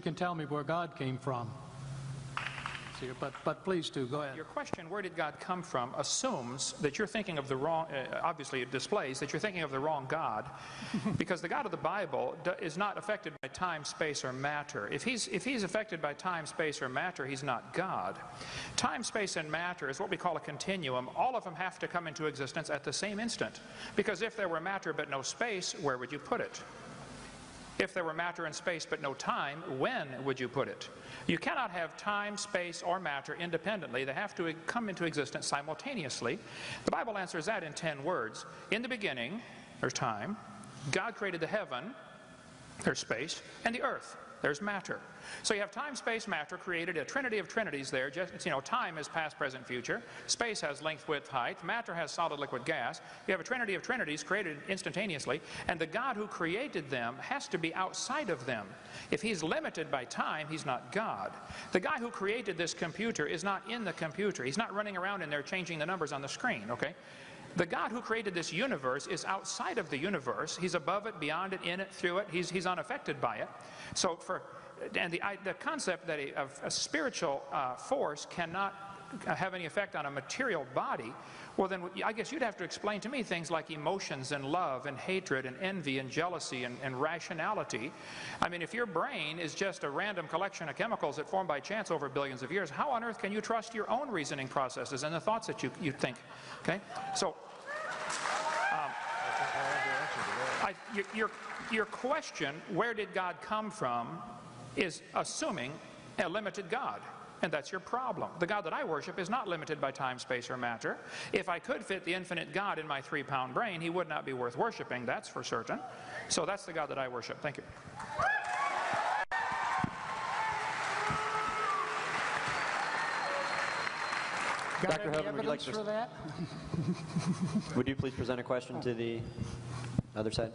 you can tell me where God came from. But, but please do, go ahead. Your question, where did God come from, assumes that you're thinking of the wrong, uh, obviously it displays that you're thinking of the wrong God, because the God of the Bible is not affected by time, space, or matter. If he's, if he's affected by time, space, or matter, he's not God. Time, space, and matter is what we call a continuum. All of them have to come into existence at the same instant, because if there were matter but no space, where would you put it? If there were matter and space but no time, when would you put it? You cannot have time, space, or matter independently. They have to come into existence simultaneously. The Bible answers that in 10 words. In the beginning, there's time. God created the heaven, there's space, and the earth. There's matter. So you have time, space, matter created a trinity of trinities there. Just, you know, time is past, present, future. Space has length, width, height. Matter has solid, liquid, gas. You have a trinity of trinities created instantaneously. And the God who created them has to be outside of them. If he's limited by time, he's not God. The guy who created this computer is not in the computer. He's not running around in there changing the numbers on the screen, okay? The God who created this universe is outside of the universe. He's above it, beyond it, in it, through it. He's, he's unaffected by it. So for and the, the concept that a, a spiritual uh, force cannot have any effect on a material body, well then I guess you'd have to explain to me things like emotions and love and hatred and envy and jealousy and, and, rationality. I mean, if your brain is just a random collection of chemicals that form by chance over billions of years, how on earth can you trust your own reasoning processes and the thoughts that you, you think? Okay? So, um, I, your, your question, where did God come from, is assuming a limited God. And that's your problem. The God that I worship is not limited by time, space, or matter. If I could fit the infinite God in my three pound brain, he would not be worth worshiping, that's for certain. So that's the God that I worship. Thank you. Got Dr. any Hovind, would you like to- for that? Would you please present a question to the other side?